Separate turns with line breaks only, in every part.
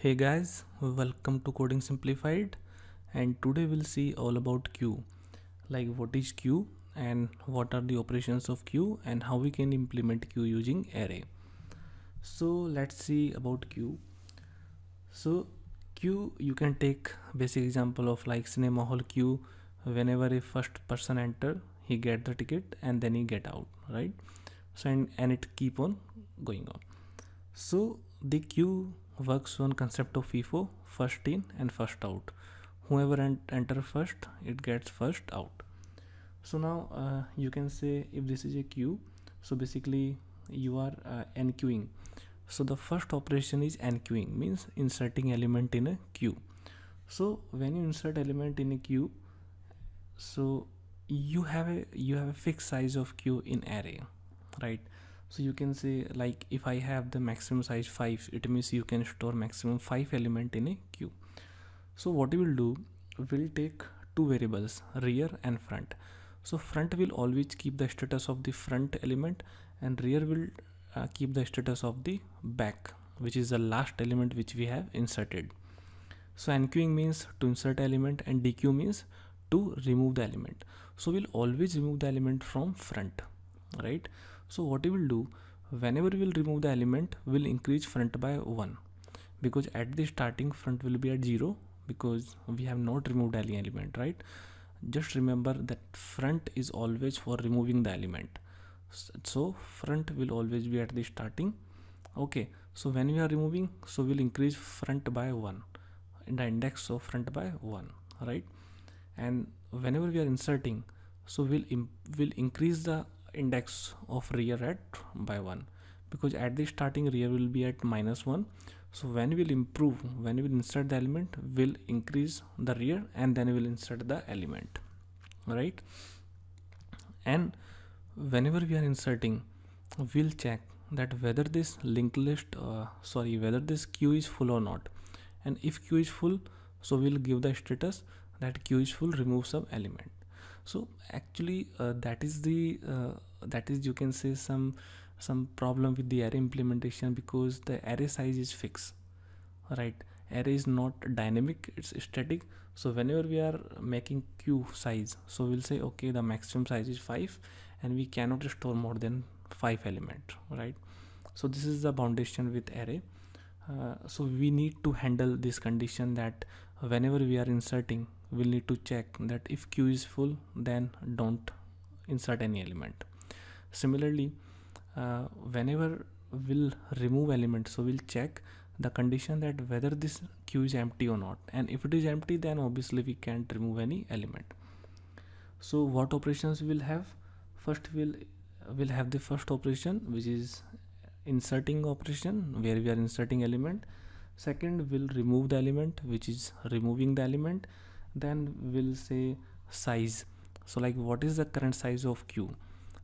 Hey guys, welcome to Coding Simplified and today we'll see all about queue like what is queue and what are the operations of queue and how we can implement queue using array. So let's see about queue. So queue you can take basic example of like cinema hall queue whenever a first person enter he get the ticket and then he get out right so and, and it keep on going on so the queue works on concept of FIFO first in and first out. Whoever ent enter first it gets first out. So now uh, you can say if this is a queue so basically you are uh, enqueuing so the first operation is enqueuing means inserting element in a queue so when you insert element in a queue so you have a you have a fixed size of queue in array right so you can say like if i have the maximum size 5 it means you can store maximum 5 element in a queue. So what we will do we'll take two variables rear and front. So front will always keep the status of the front element and rear will uh, keep the status of the back which is the last element which we have inserted. So enqueuing means to insert element and dequeue means to remove the element. So we'll always remove the element from front right so what we will do whenever we will remove the element we'll increase front by 1 because at the starting front will be at 0 because we have not removed any element right? Just remember that front is always for removing the element. So front will always be at the starting. Okay so when we are removing so we'll increase front by 1 in the index of front by 1 right? And whenever we are inserting so we'll we'll increase the index of rear at by 1 because at the starting rear will be at minus 1 so when we'll improve when we will insert the element we'll increase the rear and then we'll insert the element. Right? And whenever we are inserting we'll check that whether this linked list uh, sorry whether this queue is full or not. And if queue is full so we'll give the status that queue is full remove some element. So actually uh, that is the uh, that is you can say some some problem with the array implementation because the array size is fixed right? Array is not dynamic it's static. So whenever we are making queue size so we'll say okay the maximum size is 5 and we cannot store more than 5 element right? So this is the foundation with array. Uh, so we need to handle this condition that whenever we are inserting we'll need to check that if queue is full then don't insert any element similarly uh, whenever we'll remove element so we'll check the condition that whether this queue is empty or not. And if it is empty then obviously we can't remove any element. So what operations we'll have? First we'll we'll have the first operation which is inserting operation where we are inserting element. Second we'll remove the element which is removing the element. Then we'll say size. So like what is the current size of queue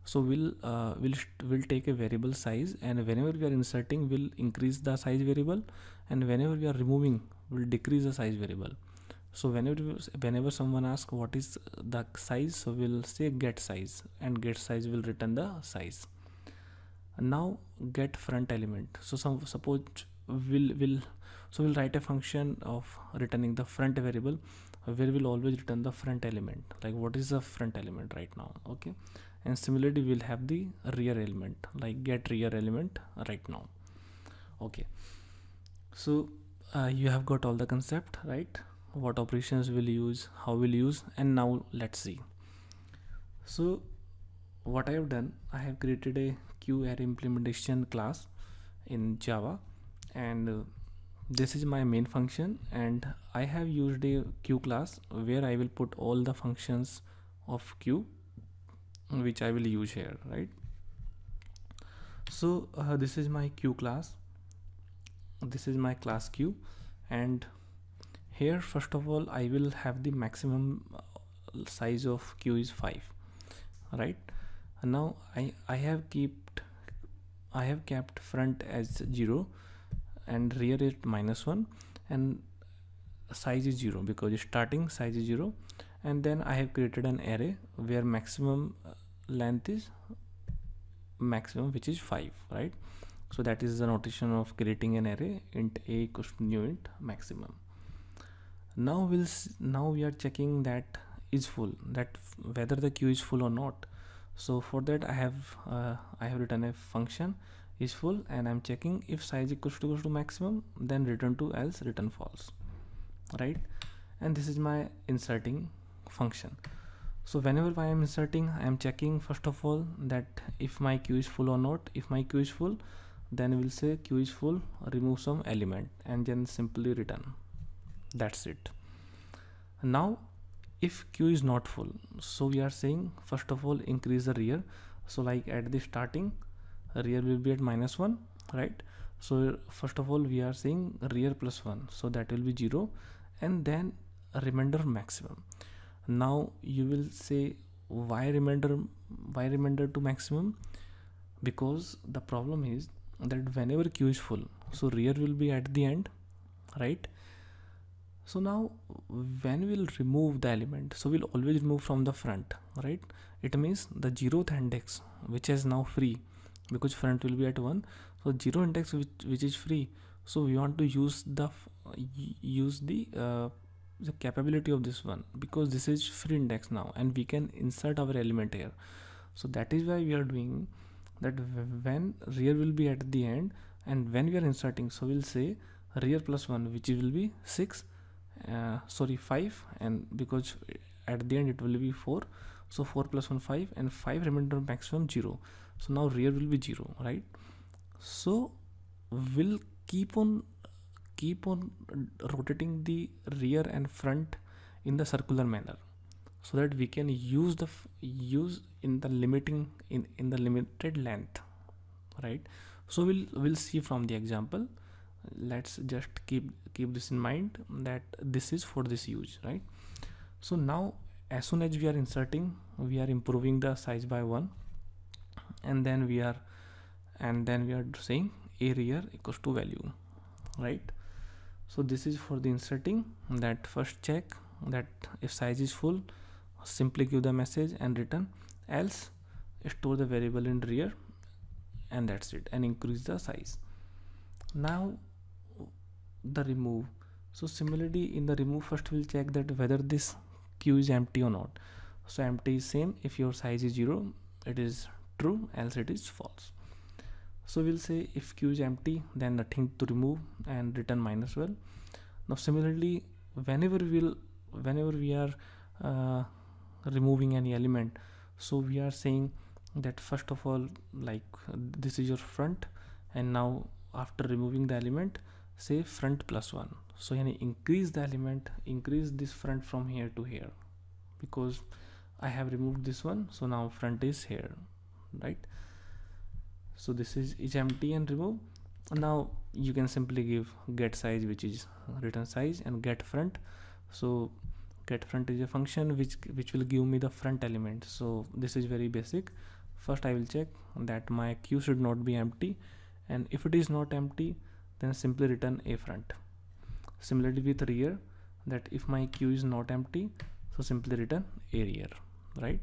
so we'll uh, we'll we'll take a variable size and whenever we are inserting we'll increase the size variable and whenever we are removing we'll decrease the size variable. So whenever whenever someone asks what is the size so we'll say get size and get size will return the size. Now get front element. So some suppose we'll will so we'll write a function of returning the front variable where we'll always return the front element. Like what is the front element right now? Okay and similarly we'll have the rear element like get rear element right now. Okay. So uh, you have got all the concept right? What operations will use how we'll use and now let's see. So what I have done I have created a queue implementation class in Java and uh, this is my main function and I have used a queue class where I will put all the functions of queue which I will use here right? So uh, this is my Q class. This is my class Q. And here first of all I will have the maximum uh, size of Q is 5 right? And now I, I have kept I have kept front as 0 and rear is minus 1 and size is 0 because starting size is 0 and then I have created an array where maximum uh, length is maximum which is 5 right? So that is the notation of creating an array int a equals to new int maximum. Now we'll now we are checking that is full that whether the queue is full or not. So for that i have uh, i have written a function is full and i'm checking if size equals to equals to maximum then return to else return false right? And this is my inserting function so whenever i am inserting i am checking first of all that if my queue is full or not. If my queue is full then we'll say queue is full remove some element and then simply return. That's it. Now if queue is not full so we are saying first of all increase the rear. So like at the starting rear will be at minus 1 right? So first of all we are saying rear plus 1 so that will be 0 and then remainder maximum now you will say why remainder why remainder to maximum? Because the problem is that whenever queue is full so rear will be at the end right? So now when we'll remove the element so we'll always remove from the front right? It means the zeroth index which is now free because front will be at 1 so zero index which, which is free so we want to use the use the uh, the capability of this one because this is free index now and we can insert our element here. So that is why we are doing that when rear will be at the end and when we are inserting so we'll say rear plus 1 which will be 6 uh, sorry 5 and because at the end it will be 4 so 4 plus 1 5 and 5 remainder maximum 0 so now rear will be 0 right? So we'll keep on keep on rotating the rear and front in the circular manner so that we can use the use in the limiting in in the limited length right? So we'll we'll see from the example. Let's just keep keep this in mind that this is for this use right? So now as soon as we are inserting we are improving the size by one and then we are and then we are saying area equals to value right so this is for the inserting that first check that if size is full simply give the message and return. Else store the variable in rear and that's it and increase the size. Now the remove. So similarly in the remove first we'll check that whether this queue is empty or not. So empty is same. If your size is zero it is true. Else it is false so we'll say if queue is empty then nothing to remove and return minus well. Now similarly whenever we'll whenever we are uh, removing any element so we are saying that first of all like this is your front and now after removing the element say front plus one. So yani increase the element increase this front from here to here? Because I have removed this one so now front is here right so this is is empty and remove. Now you can simply give get size which is return size and get front. So get front is a function which which will give me the front element. So this is very basic. First i will check that my queue should not be empty. And if it is not empty then simply return a front. Similarly with rear that if my queue is not empty so simply return a rear right?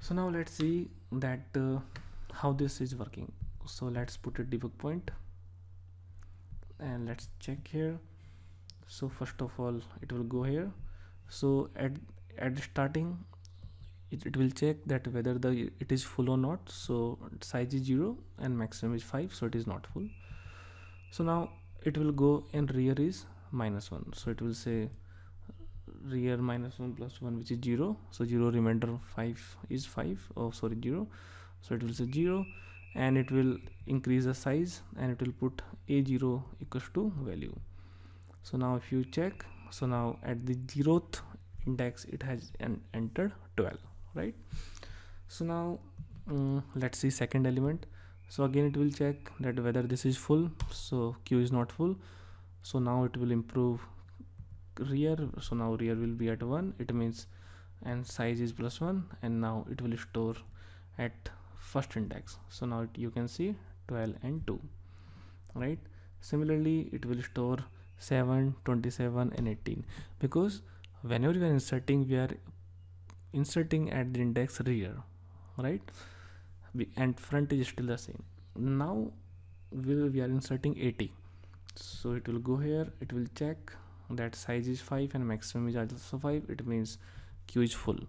So now let's see that uh, how this is working. So let's put a debug point and let's check here. So first of all it will go here. So at at starting it, it will check that whether the it is full or not. So size is 0 and maximum is 5 so it is not full. So now it will go and rear is minus 1 so it will say rear minus 1 plus 1 which is 0 so 0 remainder 5 is 5 oh sorry 0 so it will say 0 and it will increase the size and it will put a0 equals to value. So now if you check so now at the zeroth index it has en entered 12 right? So now um, let's see second element. So again it will check that whether this is full. So queue is not full. So now it will improve rear. So now rear will be at 1 it means and size is plus 1 and now it will store at first index. So now you can see 12 and 2 right? Similarly it will store 7 27 and 18 because whenever we are inserting we are inserting at the index rear right? And front is still the same. Now will we are inserting 80 so it will go here it will check that size is 5 and maximum is also 5 it means queue is full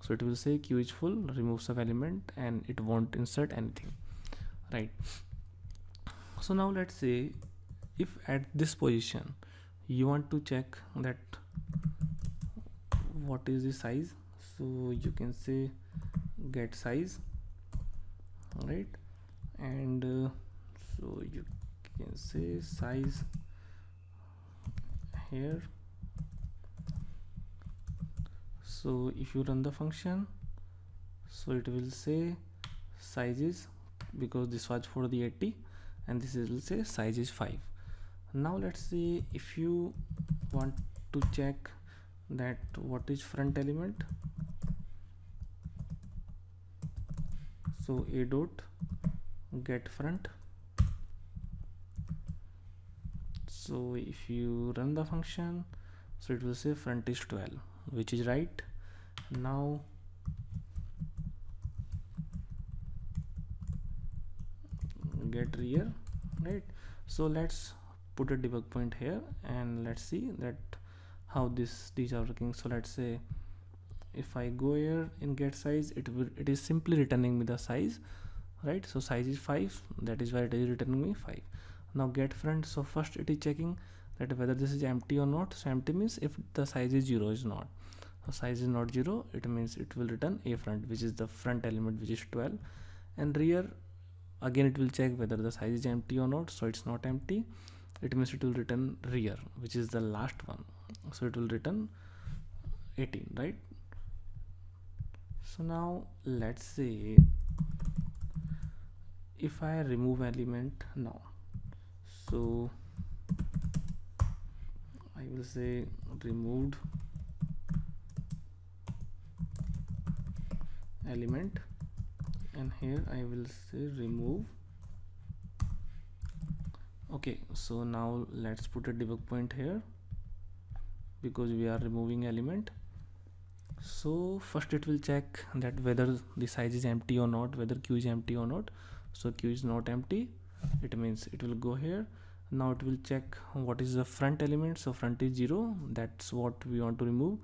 so it will say queue is full remove sub element and it won't insert anything right? So now let's say if at this position you want to check that what is the size. So you can say get size right? And uh, so you can say size here so if you run the function so it will say sizes because this was for the 80 and this will say size is 5 now let's see if you want to check that what is front element. So a dot get front. So if you run the function so it will say front is 12 which is right. Now get rear right? So let's put a debug point here and let's see that how this these are working. So let's say if I go here in get size it will it is simply returning me the size right? So size is 5 that is why it is returning me 5 now get front. So first it is checking that whether this is empty or not. So empty means if the size is 0 is not. So size is not 0 it means it will return a front which is the front element which is 12 and rear again it will check whether the size is empty or not. So it's not empty. It means it will return rear which is the last one. So it will return 18 right? So now let's say if I remove element now. So I will say removed element. And here I will say remove. Okay so now let's put a debug point here because we are removing element. So first it will check that whether the size is empty or not whether queue is empty or not. So queue is not empty. It means it will go here now it will check what is the front element. So front is 0 that's what we want to remove.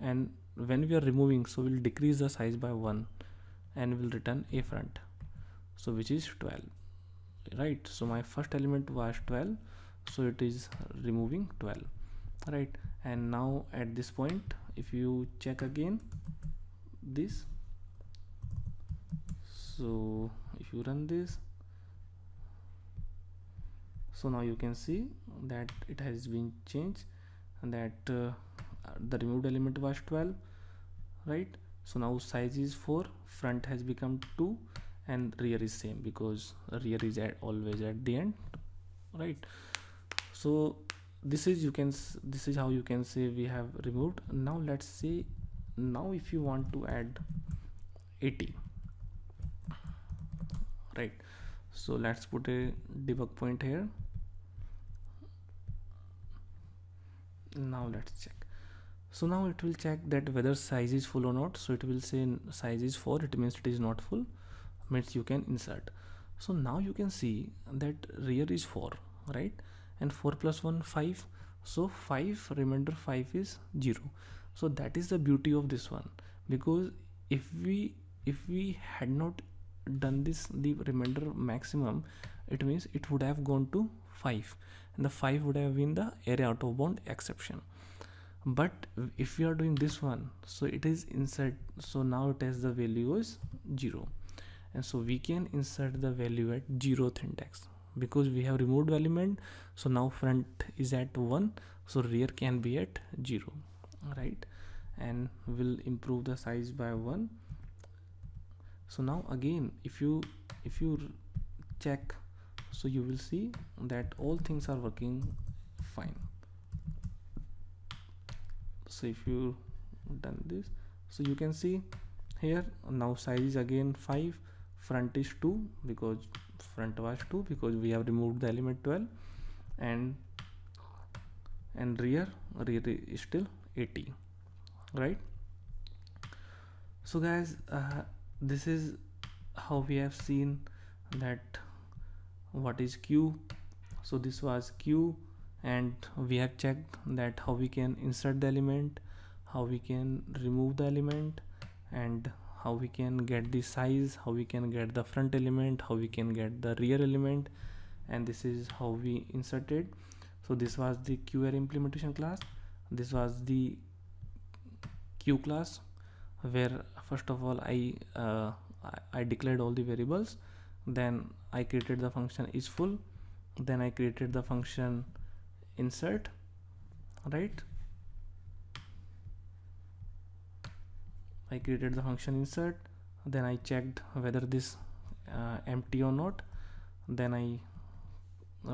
And when we are removing so we'll decrease the size by 1 and we'll return a front. So which is 12 right. So my first element was 12 so it is removing 12 right. And now at this point if you check again this. So if you run this so now you can see that it has been changed and that uh, the removed element was 12 right? So now size is 4 front has become 2 and rear is same because rear is at always at the end right? So this is you can this is how you can say we have removed. Now let's say now if you want to add 80 right? So let's put a debug point here now let's check. So now it will check that whether size is full or not. So it will say size is 4 it means it is not full. Means you can insert. So now you can see that rear is 4 right? And 4 plus 1 5 so 5 remainder 5 is 0 so that is the beauty of this one. Because if we if we had not done this the remainder maximum it means it would have gone to 5 and the 5 would have been the array out of bound exception. But if we are doing this one so it is insert so now it has the value is 0 and so we can insert the value at 0th index because we have removed element. So now front is at 1 so rear can be at 0 right? And will improve the size by 1 so now again if you if you check so you will see that all things are working fine. So if you done this so you can see here now size is again 5 front is 2 because front was 2 because we have removed the element 12 and and rear rear is still 80 right? So guys uh, this is how we have seen that what is q. So this was q and we have checked that how we can insert the element how we can remove the element and how we can get the size how we can get the front element how we can get the rear element and this is how we inserted. So this was the queue implementation class. This was the q class where first of all I, uh, I declared all the variables then I created the function is full then I created the function insert right? I created the function insert then I checked whether this uh, empty or not then I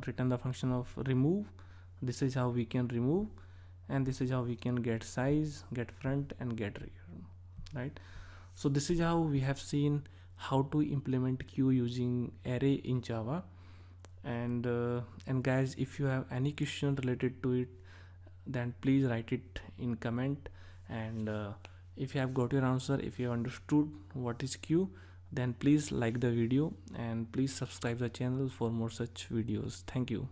return the function of remove this is how we can remove and this is how we can get size get front and get rear right? So this is how we have seen how to implement queue using array in java. And uh, and guys if you have any question related to it then please write it in comment. And uh, if you have got your answer if you have understood what is queue then please like the video and please subscribe the channel for more such videos. Thank you